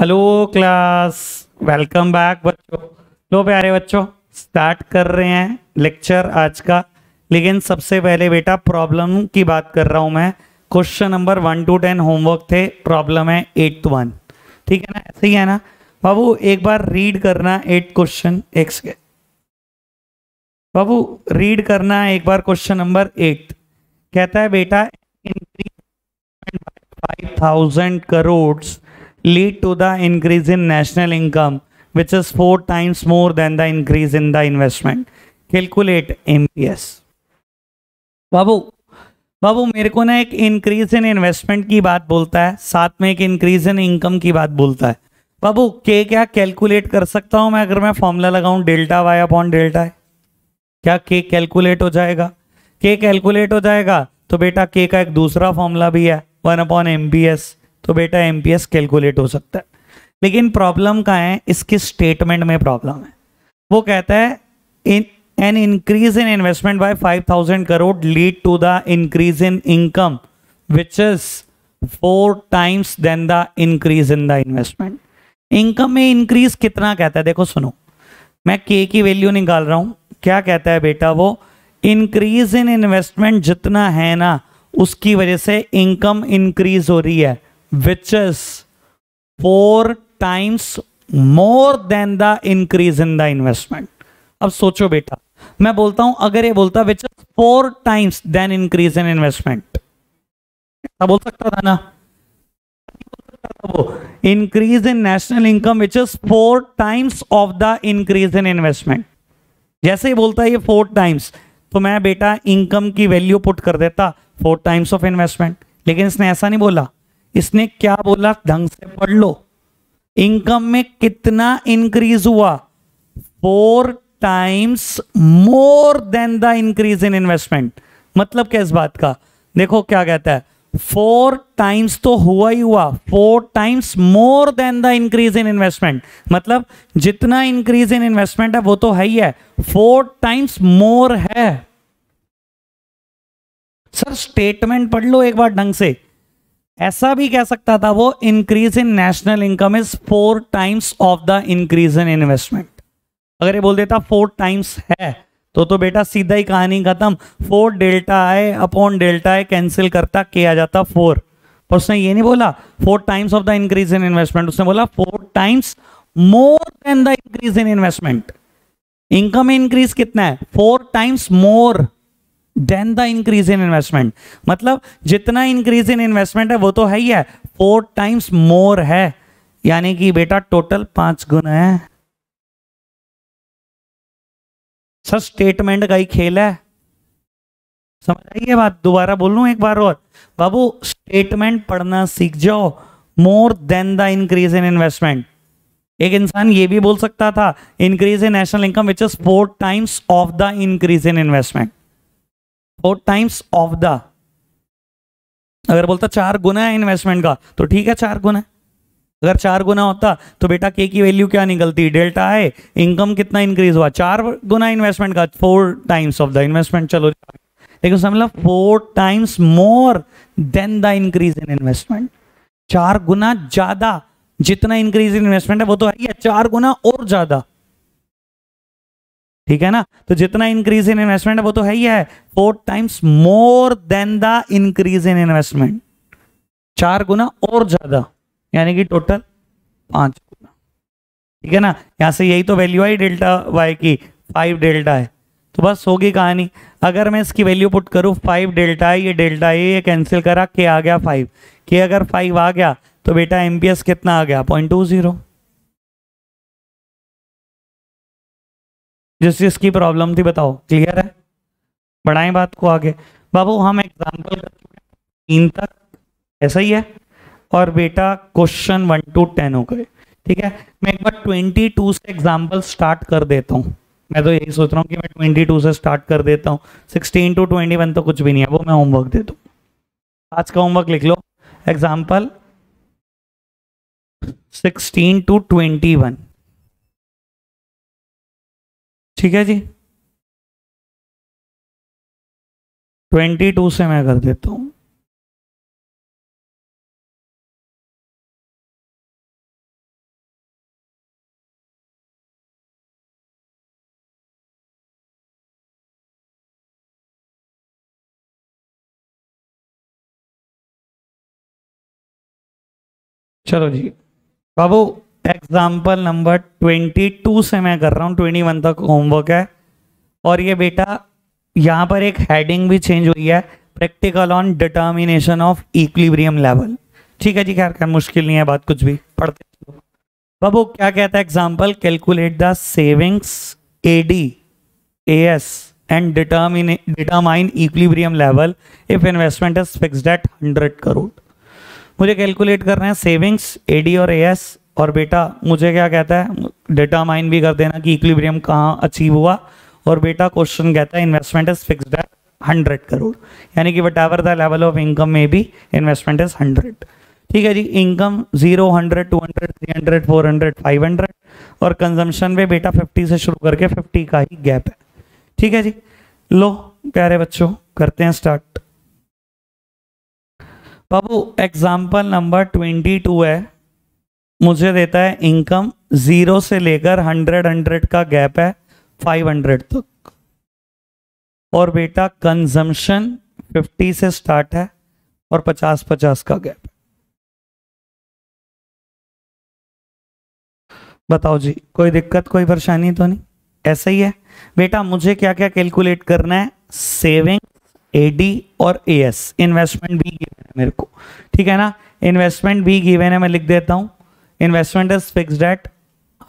Hello class welcome back बच्चों। लो प्यारे बच्चों स्टार्ट कर रहे हैं लेक्चर आज का। लेकिन सबसे पहले बेटा प्रॉब्लम की बात कर रहा हूँ मैं। Question number one two ten homework थे प्रॉब्लम है एट वन ठीक है ना? ऐसे ही है ना? बाबू, एक बार रीड करना एट क्वेश्चन एक सेकेंड बाबू रीड करना एक बार क्वेश्चन नंबर एट कहता है, बेटा increase five thousand crore lead to the increase in national income, which is four times more than the increase in the investment. Calculate mps बाबू बाबू मेरे को ना एक इंक्रीज इन इन्वेस्टमेंट की बात बोलता है साथ में एक इंक्रीज इन इनकम की बात बोलता है बाबू के क्या कैलकुलेट कर सकता हूँ मैं अगर मैं फॉर्मूला लगाऊँ डेल्टा वाई अपॉन डेल्टा है क्या के कैलकुलेट हो जाएगा के कैलकुलेट हो जाएगा तो बेटा के का एक दूसरा फॉर्मूला भी है वन अपॉन एम तो बेटा एमपीएस कैलकुलेट हो सकता है। लेकिन प्रॉब्लम का है? इसके स्टेटमेंट में प्रॉब्लम है। वो कहता है, in an increase in investment by 5000 crore lead to the increase in income which is four times than the increase in the investment income में इंक्रीज कितना कहता है? देखो सुनो। मैं के की वैल्यू निकाल रहा हूँ। क्या कहता है बेटा वो? इंक्रीज इन इन्वेस्टमेंट जितना है ना, उसकी वजह से इनकम इंक्रीज हो रही है। Which is four times more than the increase in the investment. अब सोचो बेटा, मैं बोलता हूँ, अगर ये बोलता which is four times than increase in investment ऐसा बोल सकता था ना? Increase in national income which is four times of the increase in investment जैसे ही बोलता है ये फोर टाइम्स तो मैं बेटा इनकम की वैल्यू पुट कर देता फोर टाइम्स ऑफ़ इन्वेस्टमेंट लेकिन इसने ऐसा नहीं बोला इसने क्या बोला? ढंग से पढ़ लो। इनकम में कितना इंक्रीज हुआ? Four times more than the increase in investment मतलब क्या इस बात का? देखो क्या कहता है। फोर टाइम्स तो हुआ ही हुआ। Four times more than the increase in investment मतलब जितना इंक्रीज इन इन्वेस्टमेंट है, वो तो है ही है। फोर टाइम्स मोर है। सर स्टेटमेंट पढ़ लो एक बार ढंग से। ऐसा भी कह सकता था वो increase in national income is four times of the increase in investment अगर ये बोल देता फोर टाइम्स है तो तो बेटा सीधा ही कहानी खत्म। Four delta I upon delta I cancel करता के आ जाता फोर पर उसने ये नहीं बोला four times of the increase in investment उसने बोला four times more than the increase in investment income increase कितना है? Four times more than the increase in investment मतलब जितना इंक्रीज इन इन्वेस्टमेंट है, वो तो है ही है। फोर टाइम्स मोर है। यानी कि बेटा टोटल पाँच गुना है। सर स्टेटमेंट का ही खेल है। समझ आइए बात, दोबारा बोल एक बार और। बाबू स्टेटमेंट पढ़ना सीख जाओ। More than the increase in investment एक इंसान ये भी बोल सकता था increase in national income which is four times of the increase in investment four times of the अगर बोलता चार गुना है इन्वेस्टमेंट का तो ठीक है चार गुना। अगर चार गुना होता तो बेटा के की वैल्यू क्या निकलती? डेल्टा है इनकम कितना इंक्रीज हुआ? चार गुना इन्वेस्टमेंट का four times of the investment चलो। लेकिन समझ लो four times more than the increase in investment चार गुना ज़्यादा, जितना इंक्रीज इन इन्वेस्टमेंट है, वो तो है ही है, चार गुना और ज़्यादा। ठीक है ना? तो जितना इंक्रीज इन इन्वेस्टमेंट है, वो तो है ही है। Four times more than the increase in investment चार गुना और ज़्यादा, यानी कि टोटल पाँच गुना। ठीक है ना? यहाँ से यही तो वैल्यू आई डेल्टा वाई की फाइव डेल्टा है। तो बस होगी कहानी। अगर मैं इसकी वैल्यू पुट करूँ फाइव डेल्टा है, ये डेल्टा ए ये कैंसिल करा के आ गया फाइव के अगर फाइव आ गया तो बेटा एमपीएस कितना आ गया? पॉइंट टू ज़ीरो जिस जिसकी प्रॉब्लम थी, बताओ क्लियर है? बढ़ाएँ बात को आगे। बाबू, हम एग्ज़ाम्पल तीन तक, ऐसा ही है? और बेटा क्वेश्चन वन टू टेन हो गए। ठीक है? मैं एक बार ट्वेंटी टू से एग्ज़ाम्पल स्टार्ट कर देता हूँ। मैं तो यही सोच रहा हूँ कि मैं ट्वेंटी टू से स्टार्ट कर देता हूँ। सिक्सटीन टू ट्वेंटी वन तो कुछ भी नहीं है। वो मैं होमवर्क दे दूँ। आज का होमवर्क लिख लो। Example sixteen to twenty one ठीक है जी? ट्वेंटी टू से मैं कर देता हूँ। चलो जी। बाबू एग्ज़ाम्पल नंबर ट्वेंटी टू से मैं कर रहा हूँ ट्वेंटी वन तक होमवर्क है। और ये बेटा, यहाँ पर एक हेडिंग भी चेंज हुई है practical on determination of equilibrium level ठीक है जी, खैर खैर, मुश्किल नहीं है बात कुछ भी, पढ़ते बाबू, क्या कहता है example calculate the savings A D A S and determine determine equilibrium level if investment is fixed at hundred crore मुझे कैलकुलेट करना है सेविंग्स एडी और ए एस और बेटा, मुझे क्या कहता है? डिटरमाइन भी कर देना कि इक्विलिब्रियम कहाँ अचीव हुआ। और बेटा क्वेश्चन कहता है investment is fixed at hundred crore यानी कि whatever the level of income में भी इन्वेस्टमेंट इज़ हंड्रेड ठीक है जी income zero hundred two hundred three hundred four hundred five hundred और कंजम्पशन में बेटा फिफ्टी से शुरू करके फिफ्टी का ही गैप है। ठीक है जी? लो, प्यारे बच्चों, करते हैं स्टार्ट बाबू एग्ज़ाम्पल नंबर ट्वेंटी टू है। मुझे देता है इनकम ज़ीरो से लेकर हंड्रेड हंड्रेड का गैप है फाइव हंड्रेड तक। और बेटा कंजम्पशन फिफ्टी से स्टार्ट है और पचास पचास का गैप बताओ जी, कोई दिक्कत, कोई परेशानी तो नहीं? ऐसा ही है। बेटा मुझे क्या क्या कैलकुलेट करना है? सेविंग एडी और एएस इन्वेस्टमेंट भी गिवन है मेरे को। ठीक है ना? इन्वेस्टमेंट भी गिवन है, मैं लिख देता हूँ। Investment is fixed at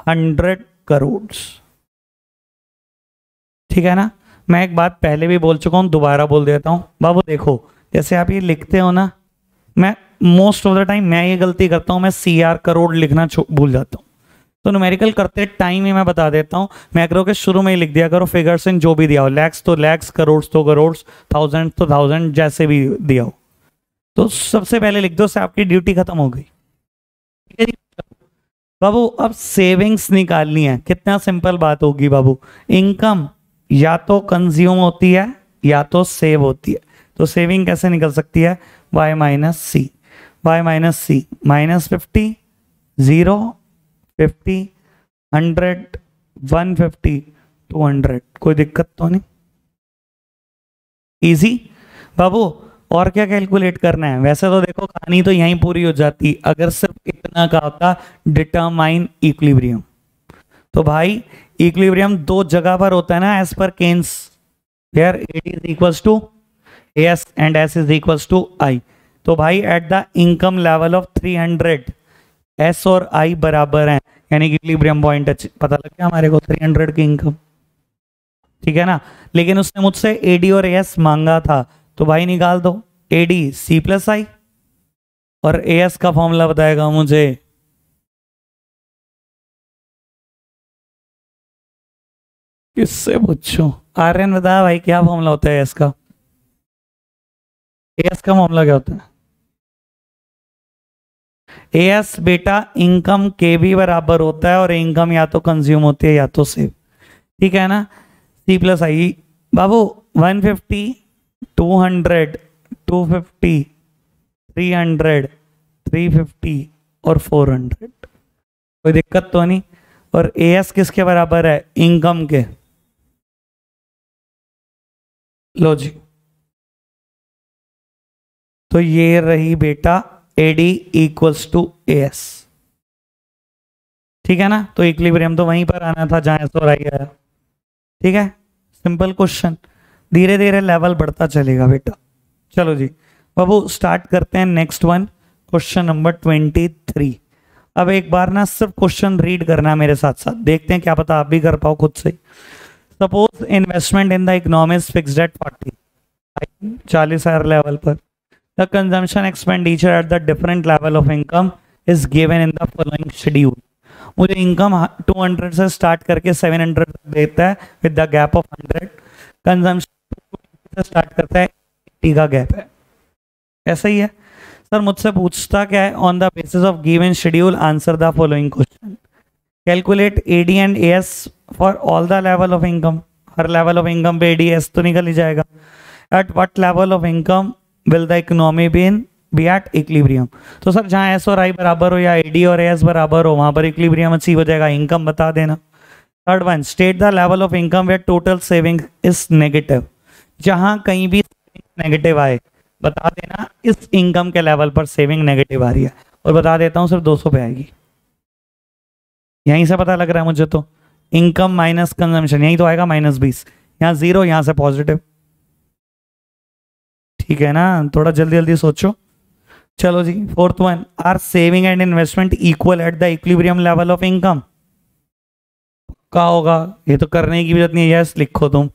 hundred crore ठीक है ना? मैं एक बात पहले भी बोल चुका हूँ, दोबारा बोल देता हूँ। बाबू, देखो, जैसे आप ये लिखते हो ना, मैं मोस्ट ऑफ़ द टाइम मैं ये गलती करता हूँ, मैं सी आर करोड़ लिखना भूल जाता हूँ। तो न्यूमेरिकल करते टाइम ही मैं बता देता हूँ। मैक्रो के शुरू में ही लिख दिया करो फिगर्स इन जो भी दिया हो लैक्स तो लैक्स करोड़ तो करोड़ थाउज़ेंड तो थाउज़ेंड जैसे भी दिया हो। तो सबसे पहले लिख दो आपकी ड्यूटी खत्म हो गई। ठीक है जी बाबू, अब सेविंग्स निकालनी है। कितना सिंपल बात होगी बाबू। इनकम या तो कंज्यूम होती है, या तो सेव होती है। तो सेविंग कैसे निकल सकती है? Y minus C Y minus C minus fifty zero fifty hundred one fifty two hundred कोई दिक्कत तो नहीं? इजी बाबू, और क्या कैलकुलेट करना है? वैसे तो देखो, कहानी तो यहीं पूरी हो जाती। अगर सिर्फ़ इतना का होता? डिटरमाइन इक्विलिब्रियम तो भाई इक्विलिब्रियम दो जगह पर होता है ना as per Keynes here it is equals to S and S is equals to I तो भाई at the income level of 300 S और आई बराबर हैं. यानी कि इक्विलिब्रियम पॉइंट पता लग गया हमारे को 300 की इनकम ठीक है ना? लेकिन उसने मुझसे एडी और एस मांगा था। तो भाई, निकाल दो। एडी सी प्लस आई और ए एस का फॉर्मूला बताएगा मुझे। किससे पूछो? आर्यन बताया भाई, क्या फॉर्मूला होता है एस का? एस का मामला क्या होता है? एस बेटा इनकम के भी बराबर होता है और इनकम या तो कंज्यूम होती है या तो सेव ठीक है ना? सी प्लस आई बाबू 150 200 250 300 350 और 400 कोई दिक्कत तो नहीं। और ए एस किसके बराबर है? इनकम के। लो जी तो ये रही बेटा AD equals to A S ठीक है ना? तो इक्लिब्रियम तो वहीं पर आना था जहाँ एस और आई आया। ठीक है? सिंपल क्वेश्चन धीरे धीरे लेवल बढ़ता चलेगा बेटा। चलो जी। बाबू स्टार्ट करते हैं next one question number twenty three अब एक बार ना सिर्फ़ क्वेश्चन रीड करना मेरे साथ साथ। देखते हैं क्या पता आप भी कर पाओ खुद से। Suppose investment in the economics fixed at forty चालीस हज़ार लेवल पर। The consumption expenditure at the different level of income is given in the following schedule. मुझे इनकम 200 से स्टार्ट करके 700 तक देता है with the gap of 100 consumption से स्टार्ट करता है 80 का गैप है। ऐसा ही है। सर, मुझसे पूछता क्या है? On the basis of given schedule answer the following question calculate A D and A S for all the level of income her level of income पे ए डी एस तो निकल ही जाएगा। At what level of income will the economy be in be at equilibrium तो sir, जहाँ S और I बराबर हो या ए डी और ए एस बराबर हो, वहाँ पर इक्लिब्रियम अचीव हो जाएगा। इनकम बता देना। Third one state the level of income where total saving is negative जहाँ कहीं भी नेगेटिव आए बता देना, इस इनकम के लेवल पर सेविंग नेगेटिव आ रही है। और बता देता हूँ, सिर्फ़ 200 पे आएगी। यहीं से पता लग रहा है मुझे तो। इनकम माइनस कंजम्पशन यही तो आएगा माइनस बीस। यहाँ ज़ीरो यहाँ से पॉजिटिव ठीक है ना? थोड़ा जल्दी जल्दी सोचो। चलो जी fourth one are saving and investment equal at the equilibrium level of income का होगा। ये तो करने की ज़रूरत नहीं है। यस लिखो तुम।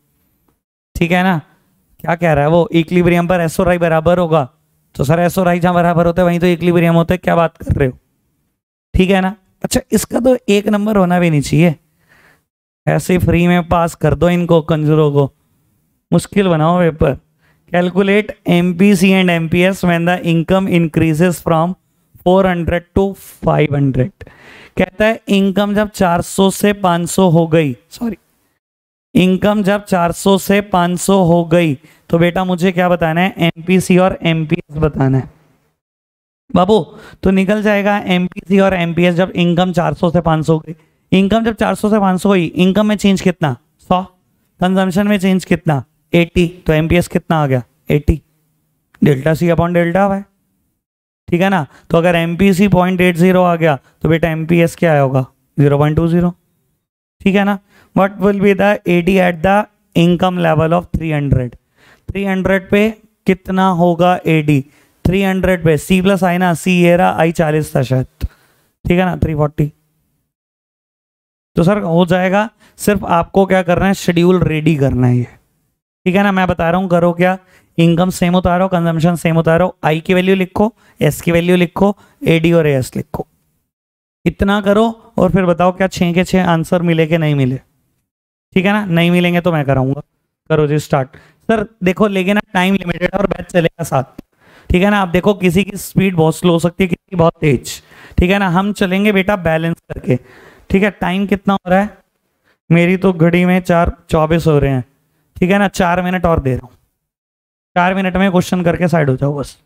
ठीक है ना? क्या कह रहा है? वो इक्विलिब्रियम पर एसओ राई बराबर होगा। तो सर एसओ राई जहाँ बराबर होता है, वहीं तो इक्विलिब्रियम होता है। क्या बात कर रहे हो? ठीक है ना? अच्छा इसका तो एक नंबर होना भी नहीं चाहिए। ऐसे फ्री में पास कर दो इनको, कंजूरों को। मुश्किल बनाओ paper calculate M P C and M P S when the income increases from 400 to 500 कहता है इनकम जब 400 से 500 हो गई सॉरी इनकम जब 400 से 500 हो गई तो बेटा मुझे क्या बताना है? एमपीसी और एमपीएस बताना है। बाबू तो निकल जाएगा एमपीसी और एमपीएस जब इनकम 400 से 500 हो गई। इनकम जब 400 से 500 हुई, इनकम में चेंज कितना? 100 कंजम्पशन में चेंज कितना? 80 तो एमपीएस कितना आ गया? 80 delta C upon delta Y ठीक है ना? तो अगर M P C point eight zero आ गया तो बेटा एम पी एस क्या आया होगा? ज़ीरो पॉइंट टू ज़ीरो ठीक है ना? The A D at the income level of three hundred three hundred पे कितना होगा थ्री हंड्रेड पे सी प्लस आई ना सी ए रहा आई चालीस था शायद। ठीक है ना? थ्री फोर्टी तो सर, हो जाएगा। सिर्फ़ आपको क्या करना है? शेड्यूल रेडी करना है ये। ठीक है ना? मैं बता रहा हूँ, करो क्या? इनकम सेम उतारो कंजम्पशन सेम उतारो। आई की वैल्यू लिखो एस की वैल्यू लिखो ए डी और एस लिखो। इतना करो और फिर बताओ क्या छः के छः आंसर मिले कि नहीं मिले? ठीक है ना? नहीं मिलेंगे तो मैं कराऊँगा। करो जी स्टार्ट सर, देखो, लेकिन ना टाइम लिमिटेड है और बैच चलेगा साथ। ठीक है ना? आप देखो, किसी की स्पीड बहुत स्लो हो सकती है, किसी की बहुत तेज। ठीक है ना? हम चलेंगे बेटा बैलेंस करके। ठीक है? टाइम कितना हो रहा है? मेरी तो घड़ी में चार, चौबीस हो रहे हैं। ठीक है ना? चार मिनट और दे रहा हूँ। चार मिनट में क्वेश्चन करके साइड हो जाओ बस।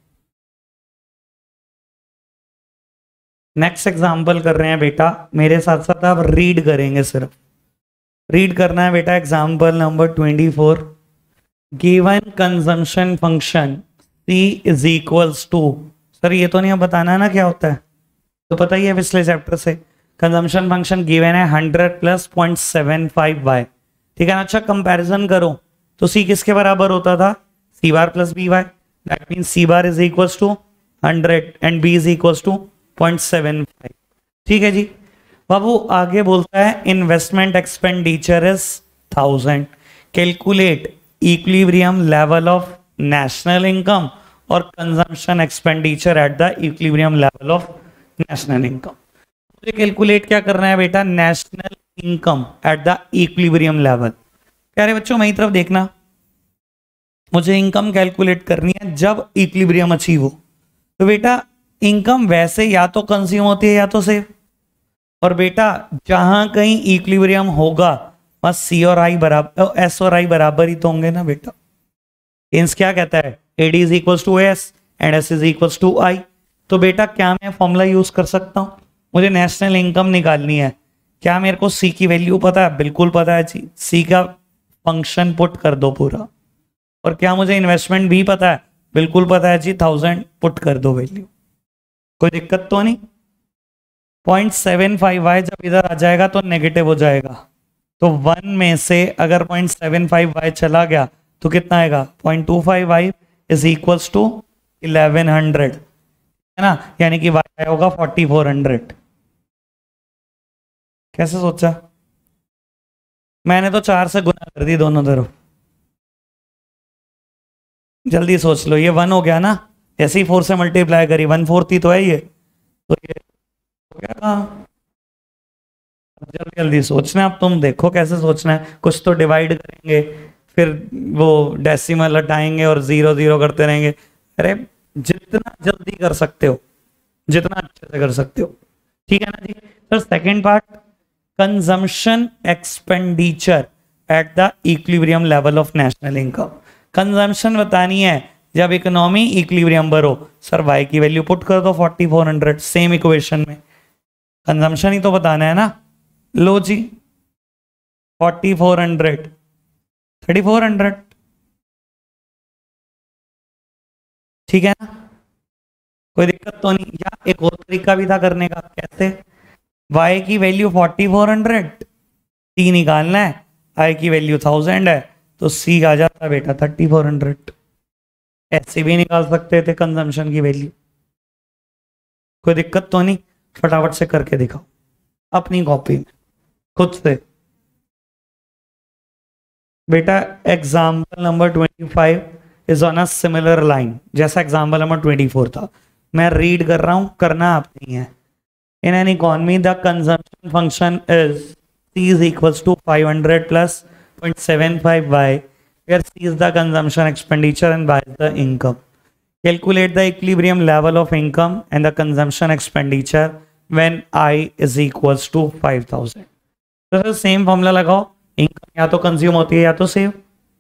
नेक्स्ट एग्ज़ाम्पल कर रहे हैं बेटा। मेरे साथ साथ आप रीड करेंगे सिर्फ़। रीड करना है बेटा example number twenty four given consumption function C is equals to sir ये तो नहीं बताना है ना क्या होता है? तो पता ही है पिछले चैप्टर से। कंजम्पशन फ़ंक्शन गिवन है hundred plus point seven five Y ठीक है ना? अच्छा कंपैरिजन करो। तो सी किसके बराबर होता था? C bar plus B Y that mean C bar is equals to hundred and B is equals to point seven five ठीक है जी? बाबू, आगे बोलता है investment expenditure is thousand calculate equilibrium level of national income और consumption expenditure at the equilibrium level of national income मुझे calculate क्या करना है बेटा? National income at the equilibrium level कह रहे बच्चों, मेरी तरफ़ देखना। मुझे इनकम कैलकुलेट करनी है जब इक्विलिब्रियम अचीव हो। तो बेटा इनकम वैसे या तो कंज्यूम होती है या तो सेव और बेटा, जहाँ कहीं इक्विलिब्रियम होगा बस सी और आई बराबर एस और आई बराबर ही तो होंगे ना बेटा। इंस क्या कहता है? A D is equals to S and S is equals to I तो बेटा, क्या मैं फॉर्मूला यूज़ कर सकता हूँ? मुझे नेशनल इनकम निकालनी है। क्या मेरे को सी की वैल्यू पता है? बिल्कुल पता है जी। सी का फ़ंक्शन पुट कर दो पूरा। और क्या मुझे इन्वेस्टमेंट भी पता है? बिल्कुल पता है जी थाउज़ेंड पुट कर दो वैल्यू कोई दिक्कत तो नहीं? पॉइंट सेवन फाइव वाई जब इधर आ जाएगा तो नेगेटिव हो जाएगा। तो वन में से अगर पॉइंट सेवन फाइव वाई चला गया तो कितना आएगा? Point two five Y is equals to eleven hundred है ना? यानी कि वाई आया होगा फोर्टी फोर हंड्रेड कैसे सोचा? मैंने तो चार से गुना कर दी दोनों तरफ़। जल्दी सोच लो, ये वन हो गया ना? ऐसे ही फोर से मल्टीप्लाई करी वन फोर्थ ही तो है ये। तो ये जल्दी जल्दी सोचना, अब तुम देखो कैसे सोचना है। कुछ तो डिवाइड करेंगे, फिर वो डेसिमल हटाएँगे और ज़ीरो ज़ीरो करते रहेंगे। अरे, जितना जल्दी कर सकते हो, जितना अच्छे से कर सकते हो। ठीक है ना जी? Sir second part consumption expenditure at the equilibrium level of national income consumption बतानी है, जब इकोनॉमी इक्विलिब्रियम पर हो, सर वाई की वैल्यू पुट कर दो forty four hundred same equation में। कंजम्पशन ही तो बताना है ना। लो जी। Forty four hundred. Thirty four hundred. ठीक है ना? कोई दिक्कत तो नहीं। या एक और तरीका भी था करने का। कैसे? y की value forty four hundred. T निकालना है। i की वैल्यू थाउज़ेंड है। तो c आ जाता बेटा थर्टी फोर हंड्रेड। ऐसे भी निकाल सकते थे कंजम्पशन की वैल्यू कोई दिक्कत तो नहीं। फटाफट से करके दिखाओ। अपनी कॉपी। में खुद से। बेटा example number twenty five is on a similar line जैसा एग्ज़ाम्पल नंबर ट्वेंटी फोर था। मैं रीड कर रहा हूँ, करना आप नहीं है। In an economy the consumption function is C is equals to five hundred plus point seven five where C is the consumption expenditure and Y is the income. Calculate the equilibrium level of income and the consumption expenditure when I is equals to 5000. तो same formula लगाओ। Income या तो consume होती है या तो save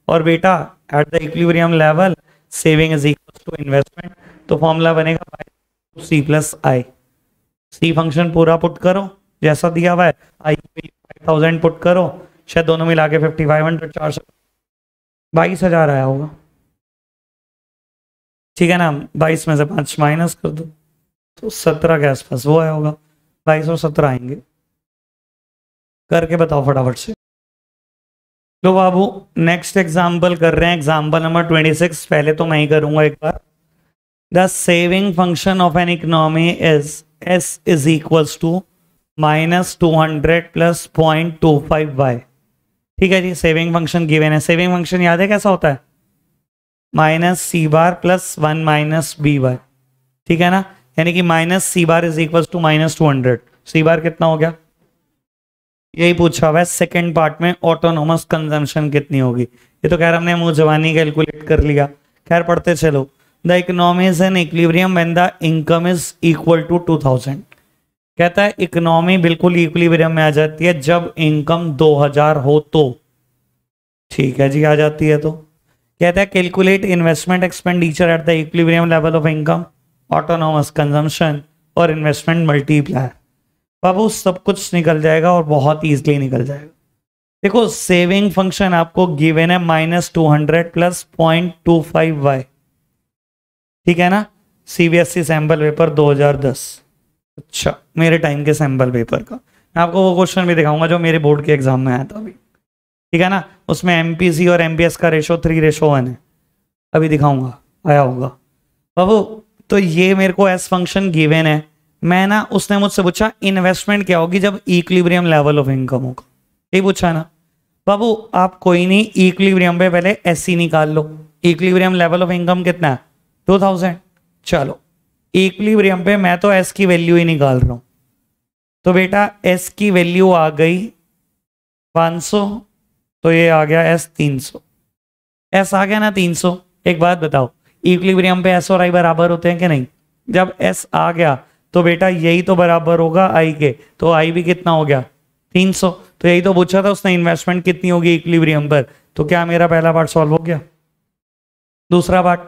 और बेटा at the equilibrium level saving is equal to investment तो फॉर्मूला बनेगा C plus I C function पूरा पुट करो। जैसा दिया हुआ है आई फाइव थाउज़ेंड पुट करो। शायद दोनों मिला के फिफ्टी फाइव हंड्रेड चार सौ। बाईस हज़ार आया होगा। ठीक है ना, बाईस में से पाँच माइनस कर दो तो सत्रह के आसपास वो आया होगा। बाईस और सत्रह आएँगे। करके बताओ फटाफट से। लो बाबू नेक्स्ट एग्ज़ाम्पल कर रहे हैं। एग्ज़ाम्पल नंबर ट्वेंटी सिक्स पहले तो मैं ही करूँगा एक बार। The saving function of an economy is S is equals to minus two hundred plus point two five Y ठीक है जी सेविंग फ़ंक्शन गिवन है। सेविंग फ़ंक्शन याद है कैसा होता है? Minus C bar plus one minus B bar. ठीक है ना? यानी कि minus C bar is equal to minus two hundred. C bar कितना हो गया? यही पूछा हुआ है सेकेंड पार्ट में ऑटोनोमस कंजम्पशन कितनी होगी? ये तो खैर हमने मुँह जवानी कैलकुलेट कर लिया। खैर, पढ़ते चलो। The economy is an equilibrium when the income is equal to two thousand कहता है इकोनॉमी बिल्कुल इक्विलिब्रियम में आ जाती है। जब इनकम दो हज़ार हो तो। ठीक है जी, आ जाती है तो। कहता है calculate investment expenditure at the equilibrium level of income autonomous consumption और इन्वेस्टमेंट मल्टीप्लायर बाबू सब कुछ निकल जाएगा और बहुत ईजिली निकल जाएगा। देखो सेविंग फ़ंक्शन आपको गिवन है minus two hundred plus point two five Y ठीक है ना? सीबीएसई सैंपल पेपर 2010 अच्छा मेरे टाइम के सैंपल पेपर का। मैं आपको वो क्वेश्चन भी दिखाऊँगा जो मेरे बोर्ड के एग्ज़ाम में आया था अभी। ठीक है ना? उसमें MPC और MBS का रेशो थ्री रेशो वन है। अभी दिखाऊँगा, आया होगा। बाबू तो ये मेरे को एस फ़ंक्शन गिवन है। मैं ना, उसने मुझसे पूछा इन्वेस्टमेंट क्या होगी जब इक्विलिब्रियम लेवल ऑफ़ इनकम होगा? यही पूछा ना। बाबू, आप कोई नहीं इक्विलिब्रियम पे पहले एस निकाल लो। इक्विलिब्रियम लेवल ऑफ़ इनकम कितना है? टू थाउज़ेंड चलो। इक्विलिब्रियम पे मैं तो एस की वैल्यू ही निकाल रहा हूँ। तो बेटा एस की वैल्यू आ गई 500 तो ये आ गया एस 300 एस आ गया ना 300 एक बात बताओ इक्विलिब्रियम पे एस और आई बराबर होते हैं कि नहीं? जब एस आ गया तो बेटा यही तो बराबर होगा आई के। तो आई भी कितना हो गया? 300 तो यही तो पूछा था उसने इन्वेस्टमेंट कितनी होगी इक्विलिब्रियम पर? तो क्या मेरा पहला पार्ट सॉल्व हो गया? दूसरा part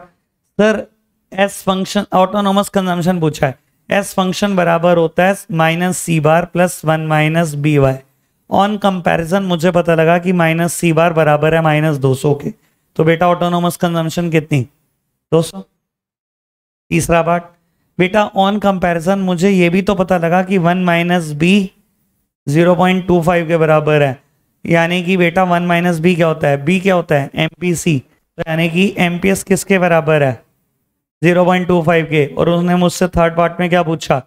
sir S function autonomous consumption पूछा है। एस फ़ंक्शन बराबर होता है minus C bar plus one minus B Y on comparison मुझे पता लगा कि माइनस सी बार बराबर है माइनस दो सौ के। तो बेटा ऑटोनोमस कंजम्पशन कितनी? दो सौ। तीसरा पार्ट बेटा ऑन कंपैरिजन मुझे ये भी तो पता लगा कि one minus B zero point two five के बराबर है। यानी कि बेटा वन माइनस बी क्या होता है? बी क्या होता है? एम पी सी तो यानी कि एम पी एस किसके बराबर है? ज़ीरो पॉइंट टू फाइव के। और उसने मुझसे थर्ड पार्ट में क्या पूछा?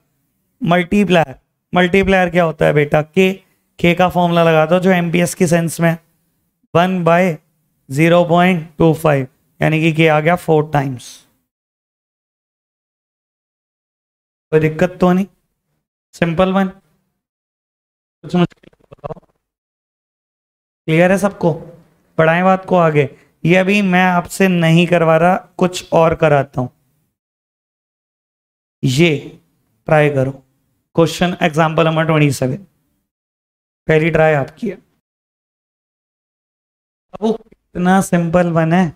मल्टीप्लायर मल्टीप्लायर क्या होता है बेटा? के के का फॉर्मूला लगा दो जो एमपीएस की सेंस में one by zero point two five यानी कि के आ गया फोर टाइम्स कोई दिक्कत तो नहीं? सिंपल वन कुछ मुश्किल बताओ। क्लियर है सबको? पढ़ाएँ बात को आगे। ये अभी मैं आपसे नहीं करवा रहा, कुछ और कराता हूँ। ये ट्राई करो। Question example number twenty seven पहली ट्राई आपकी है अब कितना सिंपल वन है।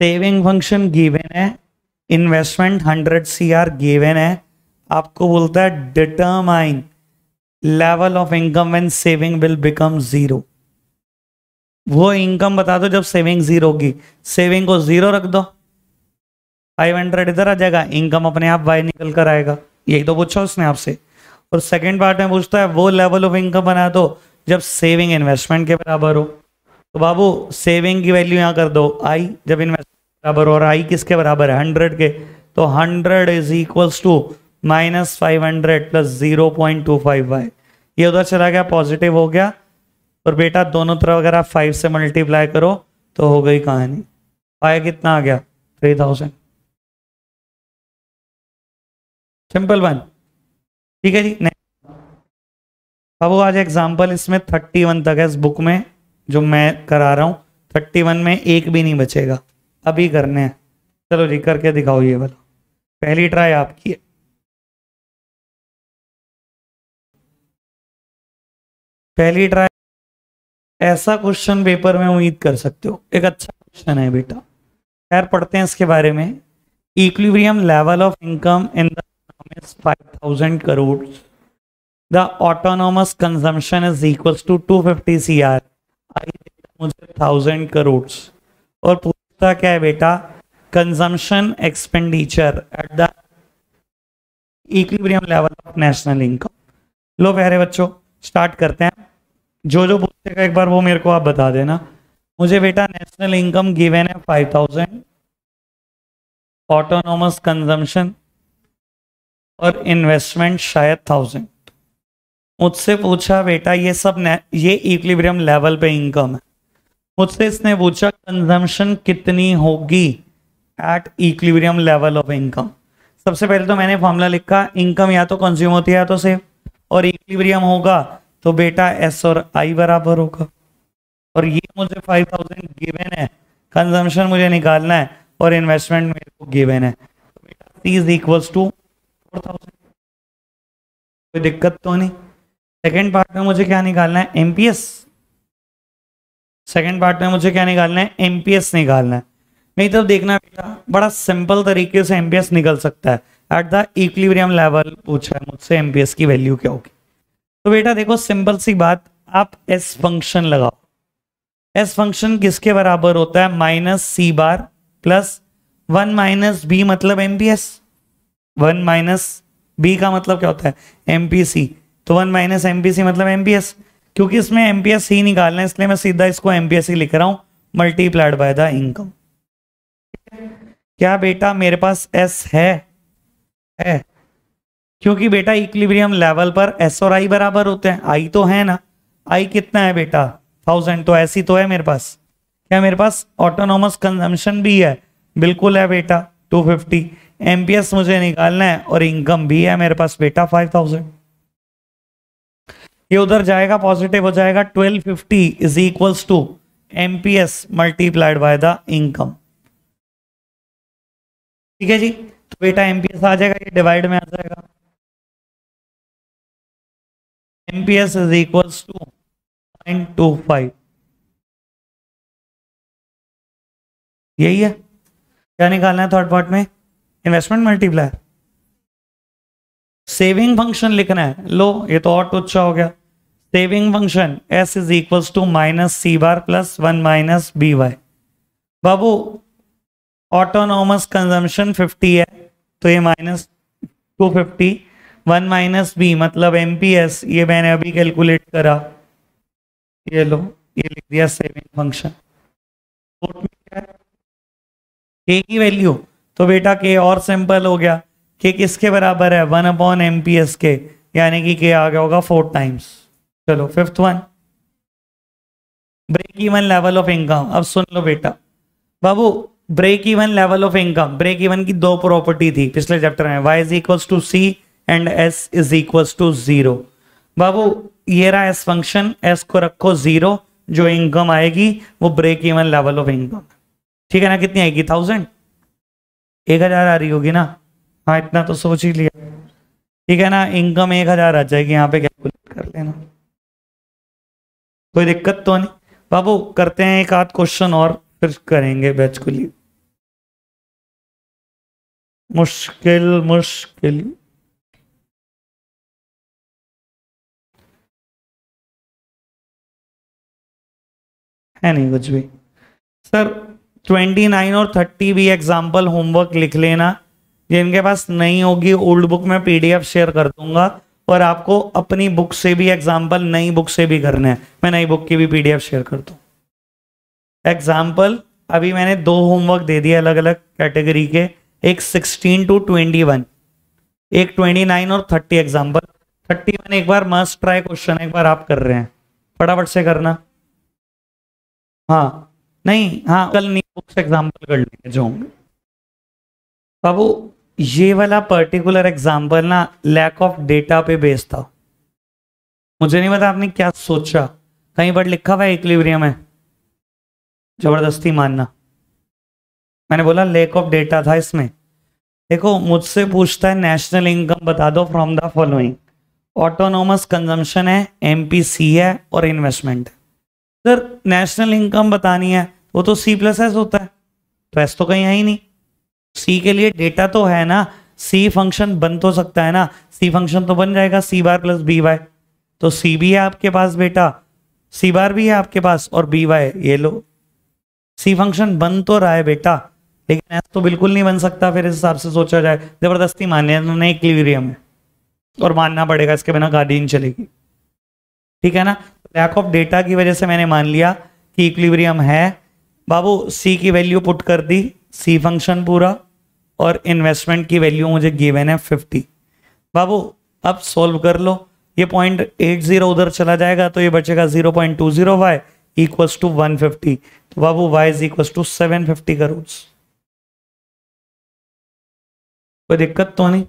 सेविंग फ़ंक्शन गिवन है। Investment hundred C R given है। आपको बोलता है determine level of income when saving will become zero वो इनकम बता दो जब सेविंग ज़ीरो होगी। सेविंग को ज़ीरो रख दो। फाइव हंड्रेड इधर आ जाएगा। इनकम अपने आप वाई निकल कर आएगा। यही तो पूछा उसने आपसे। और सेकंड पार्ट में पूछता है, वो लेवल ऑफ़ इनकम बना दो जब सेविंग इन्वेस्टमेंट के बराबर हो। तो बाबू सेविंग की वैल्यू यहाँ कर दो आई जब इन्वेस्टमेंट बराबर हो और आई किसके बराबर है? हंड्रेड के। तो hundred is equals to minus five hundred plus zero point two five Y ये उधर चला गया पॉजिटिव हो गया। और बेटा, दोनों तरफ़ अगर आप फाइव से मल्टीप्लाई करो तो हो गई कहानी। आया कितना आ गया? थ्री थाउज़ेंड सिंपल वन ठीक है जी नहीं अब वो आज एग्ज़ाम्पल इसमें थर्टी वन तक है इस बुक में, जो मैं करा रहा हूँ। थर्टी वन में एक भी नहीं बचेगा। अभी करने हैं। चलो जी, करके दिखाओ ये वाला। पहली ट्राई आपकी है। पहली ट्राई ऐसा क्वेश्चन पेपर में उम्मीद कर सकते हो। एक अच्छा क्वेश्चन है बेटा। खैर, पढ़ते हैं इसके बारे में। Equilibrium level of income in the is 5000 crores. The autonomous consumption is equals to 250 cr आई मुझे थाउज़ेंड करोड़ और पूछता क्या है बेटा? Consumption expenditure at the equilibrium level of national income लो प्यारे बच्चों स्टार्ट करते हैं। जो जो पूछेगा एक बार वो मेरे को आप बता देना। मुझे बेटा नेशनल इनकम गिवन है फाइव थाउज़ेंड ऑटोनोमस कंजम्पशन और इन्वेस्टमेंट शायद थाउज़ेंड मुझसे पूछा, बेटा, ये सब ये इक्विलिब्रियम लेवल पे इनकम है। मुझसे इसने पूछा कंजम्पशन कितनी होगी at equilibrium level of income सबसे पहले तो मैंने फॉर्मूला लिखा इनकम या तो कंज्यूम होती है या तो सेव और इक्विलिब्रियम होगा तो बेटा एस और आई बराबर होगा। और ये मुझे फाइव थाउज़ेंड गिवेन है। कंजम्पशन मुझे निकालना है और इन्वेस्टमेंट मेरे को गिवेन है। C is equals to four कोई दिक्कत तो नहीं। सेकेंड पार्ट में मुझे क्या निकालना है? एमपीएस सेकेंड पार्ट में मुझे क्या निकालना है? एमपीएस निकालना है। नहीं तो देखना बेटा, बड़ा सिंपल तरीके से एमपीएस निकल सकता है। एट द इक्विलिब्रियम लेवल पूछा है मुझसे एमपीएस की वैल्यू क्या होगी? तो बेटा देखो सिंपल सी बात, आप एस फ़ंक्शन लगाओ। एस फ़ंक्शन किसके बराबर होता है? Minus C bar plus one minus B मतलब एमपीएस वन माइनस बी का मतलब क्या होता है? एमपीसी तो वन माइनस एमपीसी मतलब एमपीएस क्योंकि इसमें एमपीएस ही निकालना है, इसलिए मैं सीधा इसको एमपीएस ही लिख रहा हूँ मल्टीप्लाइड बाय द इनकम क्या बेटा मेरे पास एस है? है। क्योंकि बेटा इक्विलिब्रियम लेवल पर एस और आई बराबर होते हैं। आई तो है ना। आई कितना है बेटा? थाउज़ेंड तो ऐसी तो है मेरे पास। क्या मेरे पास ऑटोनोमस कंजम्पशन भी है? बिल्कुल है बेटा। टू फिफ्टी एमपीएस मुझे निकालना है और इनकम भी है मेरे पास बेटा फाइव थाउज़ेंड ये उधर जाएगा पॉजिटिव हो जाएगा twelve fifty is equals to MPS multiplied by the income ठीक है जी? तो बेटा एमपीएस आ जाएगा, ये डिवाइड में आ जाएगा। MPS is equals to point two five यही है। क्या निकालना है थर्ड पार्ट में? इन्वेस्टमेंट मल्टीप्लायर सेविंग फ़ंक्शन लिखना है। लो, ये तो और टुच्छा अच्छा हो गया। Saving function S is equals to minus C bar plus one minus B Y Babu autonomous consumption 50 है तो ये minus two fifty one minus B मतलब एमपीएस ये मैंने अभी कैलकुलेट करा। ये लो, ये लिख दिया सेविंग फ़ंक्शन के की वैल्यू तो बेटा के और सिंपल हो गया. के किसके बराबर है? One upon M P S K यानी कि के आ गया होगा फोर टाइम्स चलो fifth one break even level of income अब सुन लो बेटा. बाबू break even level of income break even की दो प्रॉपर्टी थी पिछले चैप्टर में. Y is equals to C and S is equals to zero बाबू, ये रहा एस फ़ंक्शन एस को रखो ज़ीरो जो इनकम आएगी, वो break even level of income ठीक है ना, कितनी आएगी? थाउज़ेंड एक हज़ार आ रही होगी ना? हाँ इतना तो सोच ही लिया। ठीक है ना इनकम एक हज़ार आ जाएगी, यहाँ पे कैलकुलेट कर लेना। कोई दिक्कत तो नहीं। बाबू, करते हैं एक आध क्वेश्चन और, फिर करेंगे बैच को लिए मुश्किल मुश्किल। है नहीं कुछ भी। सर ट्वेंटी नाइन और थर्टी भी एग्ज़ाम्पल होमवर्क लिख लेना। जिनके पास नहीं होगी ओल्ड बुक में पीडीएफ शेयर कर दूँगा, और आपको अपनी बुक से भी एग्ज़ाम्पल नई बुक से भी करना है। मैं नई बुक की भी पीडीएफ शेयर कर दूँ। एग्ज़ाम्पल अभी मैंने दो होमवर्क दे दिए अलग अलग कैटेगरी के। एक 16 टू 21 एक 29 और 30 एग्ज़ाम्पल 31 एक बार मस्ट ट्राई क्वेश्चन एक बार आप कर रहे हैं। फटाफट से करना। हाँ। नहीं हाँ कल बुक्स एग्ज़ाम्पल कर लेंगे जो होंगे। बाबू, ये वाला पर्टिकुलर एग्ज़ाम्पल ना लैक ऑफ़ डेटा पे बेस्ड था। मुझे नहीं पता आपने क्या सोचा। कहीं पर लिखा हुआ इक्लिब्रियम है ज़बरदस्ती मानना। मैंने बोला लैक ऑफ़ डेटा था इसमें। देखो, मुझसे पूछता है नेशनल इनकम बता दो from the following autonomous consumption है एमपीसी है और इन्वेस्टमेंट है। सर नेशनल इनकम बतानी है। वो तो सी प्लस एस होता है। तो एस तो कहीं है ही नहीं। सी के लिए डेटा तो है ना। सी फ़ंक्शन बन तो सकता है ना। सी फ़ंक्शन तो बन जाएगा C bar plus B Y तो सी भी है आपके पास बेटा सी बार भी है आपके पास और बी वाई ये लो। सी फ़ंक्शन बन तो रहा है बेटा लेकिन एस तो बिल्कुल नहीं बन सकता फिर इस हिसाब से सोचा जाए। ज़बरदस्ती मान लिया नहीं क्लियरियम है। और मानना पड़ेगा, इसके बिना गाड़ी नहीं चलेगी। ठीक है ना? लैक ऑफ़ डेटा की वजह से मैंने मान लिया कि इक्लिब्रियम है। बाबू सी की वैल्यू पुट कर दी सी फ़ंक्शन पूरा, और इन्वेस्टमेंट की वैल्यू मुझे गिवन है फिफ्टी बाबू, अब सॉल्व कर लो, ये पॉइंट एट ज़ीरो उधर चला जाएगा तो ये बचेगा zero point two zero Y equals to one fifty तो बाबू Y is equals to seven fifty crore कोई दिक्कत तो नहीं?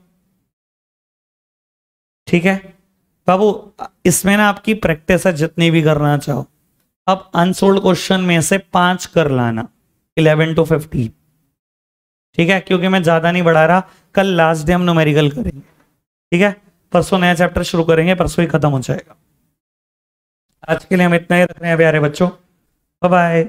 ठीक है? बाबू, इसमें ना आपकी प्रैक्टिस है जितनी भी करना चाहो। अब अनसोल्ड क्वेश्चन में से पाँच कर लाना। इलेवन टू फिफ्टीन ठीक है? क्योंकि मैं ज़्यादा नहीं बढ़ा रहा, कल लास्ट डे हम नोमेरिकल करेंगे। ठीक है? परसों नया चैप्टर शुरू करेंगे, परसों ही खत्म हो जाएगा। आज के लिए हम इतना ही रख रहे हैं, प्यारे बच्चों। बाय